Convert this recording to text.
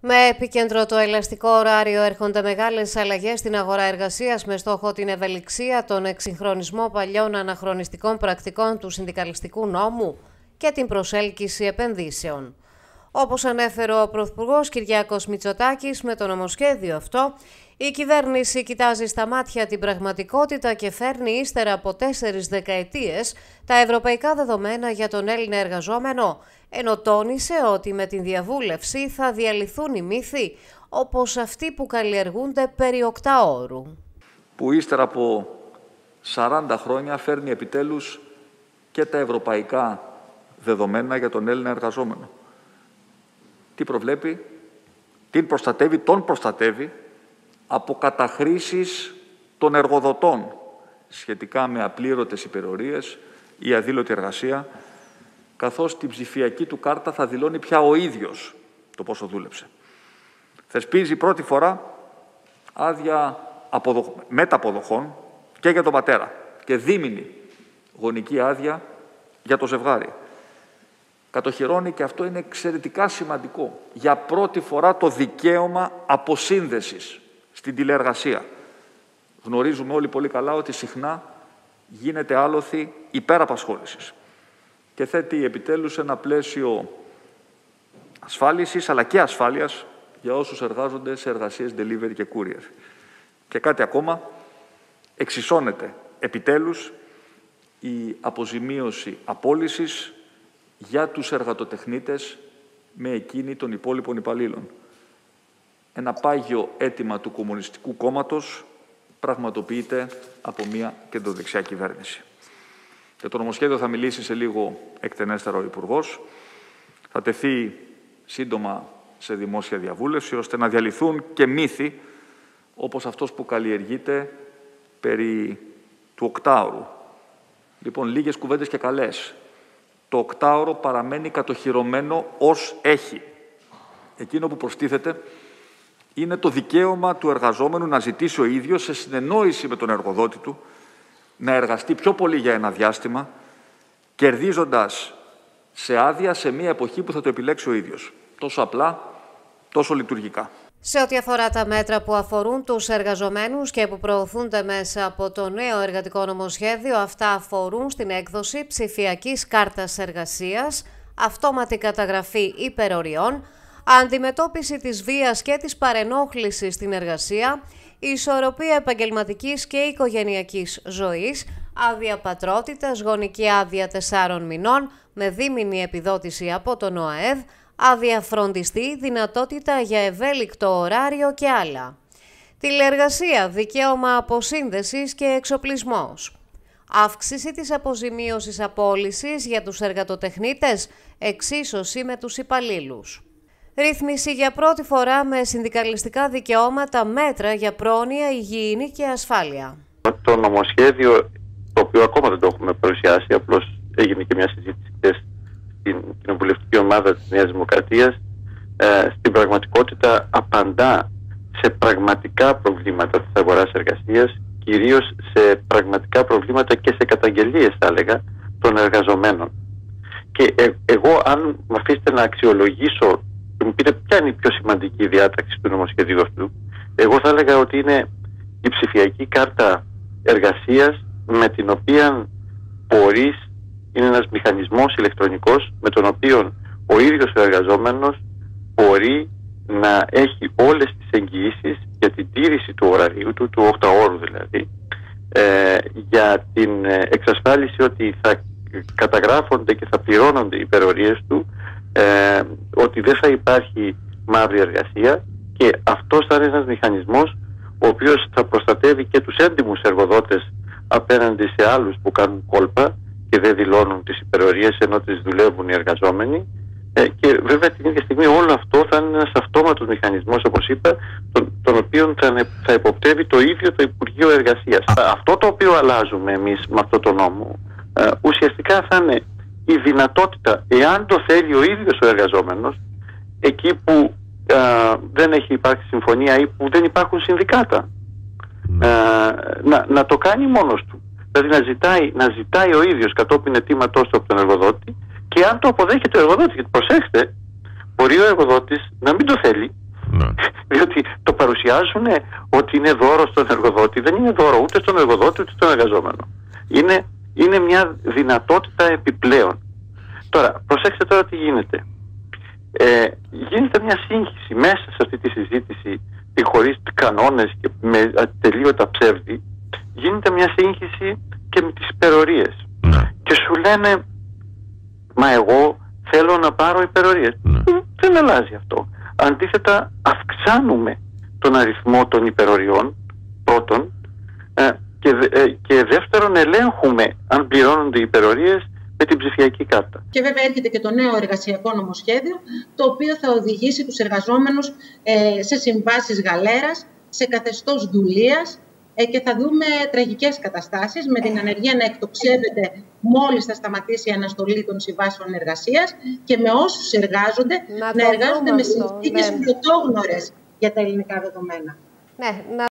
Με επίκεντρο το ελαστικό ωράριο έρχονται μεγάλες αλλαγές στην αγορά εργασίας με στόχο την ευελιξία, τον εξυγχρονισμό παλιών αναχρονιστικών πρακτικών του συνδικαλιστικού νόμου και την προσέλκυση επενδύσεων. Όπως ανέφερε ο Πρωθυπουργός Κυριάκος Μητσοτάκης με το νομοσχέδιο αυτό, η κυβέρνηση κοιτάζει στα μάτια την πραγματικότητα και φέρνει ύστερα από τέσσερις δεκαετίες τα ευρωπαϊκά δεδομένα για τον Έλληνα εργαζόμενο, ενώ τόνισε ότι με την διαβούλευση θα διαλυθούν οι μύθοι, όπως αυτοί που καλλιεργούνται περί οκτάωρου. Που ύστερα από 40 χρόνια φέρνει επιτέλους και τα ευρωπαϊκά δεδομένα για τον Έλληνα εργαζόμενο. Τι προβλέπει, την προστατεύει, τον προστατεύει από καταχρήσεις των εργοδοτών σχετικά με απλήρωτες υπερορίες ή αδήλωτη εργασία, καθώς την ψηφιακή του κάρτα θα δηλώνει πια ο ίδιος το πόσο δούλεψε. Θεσπίζει πρώτη φορά άδεια αποδοχ... μεταποδοχών και για τον πατέρα και δίμηνη γονική άδεια για το ζευγάρι. Κατοχυρώνει και αυτό είναι εξαιρετικά σημαντικό. Για πρώτη φορά το δικαίωμα αποσύνδεσης στην τηλεεργασία. Γνωρίζουμε όλοι πολύ καλά ότι συχνά γίνεται άλοθη υπεραπασχόλησης και θέτει επιτέλους ένα πλαίσιο ασφάλισης αλλά και ασφάλειας για όσους εργάζονται σε εργασίες delivery και courier. Και κάτι ακόμα, εξισώνεται επιτέλους η αποζημίωση απόλυσης για τους εργατοτεχνίτες με εκείνη των υπόλοιπων υπαλλήλων ένα πάγιο αίτημα του Κομμουνιστικού Κόμματος πραγματοποιείται από μια κεντροδεξιά κυβέρνηση. Για το νομοσχέδιο θα μιλήσει σε λίγο εκτενέστερα ο Υπουργός. Θα τεθεί σύντομα σε δημόσια διαβούλευση, ώστε να διαλυθούν και μύθοι, όπως αυτός που καλλιεργείται περί του οκτάωρου. Λοιπόν, λίγες κουβέντες και καλές. Το οκτάωρο παραμένει κατοχυρωμένο ως έχει. Εκείνο που προστίθεται είναι το δικαίωμα του εργαζόμενου να ζητήσει ο ίδιος σε συνεννόηση με τον εργοδότη του να εργαστεί πιο πολύ για ένα διάστημα, κερδίζοντας σε άδεια σε μια εποχή που θα το επιλέξει ο ίδιος. Τόσο απλά, τόσο λειτουργικά. Σε ό,τι αφορά τα μέτρα που αφορούν τους εργαζομένους και που προωθούνται μέσα από το νέο εργατικό νομοσχέδιο, αυτά αφορούν στην έκδοση ψηφιακής κάρτας εργασίας, αυτόματη καταγραφή υπεροριών, αντιμετώπιση της βίας και της παρενόχλησης στην εργασία, ισορροπία επαγγελματικής και οικογενειακής ζωής, άδεια πατρότητας, γονική άδεια 4 μηνών με δίμηνη επιδότηση από τον ΟΑΕΔ, άδεια φροντιστή, δυνατότητα για ευέλικτο ωράριο και άλλα. Τηλεργασία, δικαίωμα αποσύνδεσης και εξοπλισμός. Αύξηση της αποζημίωσης απόλυσης για τους εργατοτεχνίτες, εξίσωση με τους υπαλλήλους ρύθμιση για πρώτη φορά με συνδικαλιστικά δικαιώματα μέτρα για πρόνοια, υγιεινή και ασφάλεια. Το νομοσχέδιο, το οποίο ακόμα δεν το έχουμε παρουσιάσει, απλώς έγινε και μια συζήτηση στην κοινοβουλευτική ομάδα της Νέας Δημοκρατίας, ε, στην πραγματικότητα απαντά σε πραγματικά προβλήματα της αγοράς εργασίας, κυρίως σε πραγματικά προβλήματα και σε καταγγελίες, θα έλεγα, των εργαζομένων. Και ε, εγώ, αν με αφήσετε να αξιολογήσω και μου πείτε ποια είναι η πιο σημαντική διάταξη του νομοσχεδίου αυτού, εγώ θα έλεγα ότι είναι η ψηφιακή κάρτα εργασίας με την οποία μπορείς, είναι ένας μηχανισμός ηλεκτρονικός με τον οποίο ο ίδιος ο εργαζόμενος μπορεί να έχει όλες τις εγγυήσεις για την τήρηση του ωραρίου του, του 8 ώρου δηλαδή, ε, για την ε, εξασφάλιση ότι θα καταγράφονται και θα πληρώνονται οι υπερορίες του ε, ότι δεν θα υπάρχει μαύρη εργασία και αυτός θα είναι ένας μηχανισμός ο οποίος θα προστατεύει και τους έντιμους εργοδότες απέναντι σε άλλους που κάνουν κόλπα και δεν δηλώνουν τις υπερορίες ενώ τις δουλεύουν οι εργαζόμενοι ε, και βέβαια την ίδια στιγμή όλο αυτό θα είναι ένας αυτόματος μηχανισμός όπως είπα τον, τον οποίο θα, θα υποπτεύει το ίδιο το Υπουργείο Εργασίας. Αυτό το οποίο αλλάζουμε εμείς με αυτό το νόμο ε, ουσιαστικά θα είναι η δυνατότητα, εάν το θέλει ο ίδιος ο εργαζόμενος, εκεί που δεν έχει υπάρξει συμφωνία ή που δεν υπάρχουν συνδικάτα, ναι. να, να το κάνει μόνος του. Δηλαδή να ζητάει, να ζητάει ο ίδιος κατόπιν αιτήματός του από τον εργοδότη και αν το αποδέχεται ο εργοδότης, γιατί προσέξτε, μπορεί ο εργοδότης να μην το θέλει, Ναι. Διότι το παρουσιάζουν ότι είναι δώρο στον εργοδότη. Δεν είναι δώρο ούτε στον εργοδότη ούτε στον εργαζόμενο. Είναι, είναι μια δυνατότητα επιπλέον. Τώρα, προσέξτε τώρα τι γίνεται. Ε, γίνεται μια σύγχυση μέσα σε αυτή τη συζήτηση χωρίς κανόνες και με ατελείωτα ψεύδη γίνεται μια σύγχυση και με τις υπερορίες. Ναι. Και σου λένε μα εγώ θέλω να πάρω υπερορίες. Ναι. Δεν αλλάζει αυτό. Αντίθετα αυξάνουμε τον αριθμό των υπεροριών πρώτον ε, και, ε, και δεύτερον ελέγχουμε αν πληρώνονται οι υπερορίες με την ψηφιακή κάρτα. Και βέβαια έρχεται και το νέο εργασιακό νομοσχέδιο, το οποίο θα οδηγήσει τους εργαζόμενους ε, σε συμβάσεις γαλέρας, σε καθεστώς δουλείας ε, και θα δούμε τραγικές καταστάσεις με την ανεργία να εκτοξεύεται μόλις θα σταματήσει η αναστολή των συμβάσεων εργασίας και με όσους εργάζονται να, να εργάζονται με συνθήκες ναι. πρωτόγνωρες για τα ελληνικά δεδομένα. Ναι,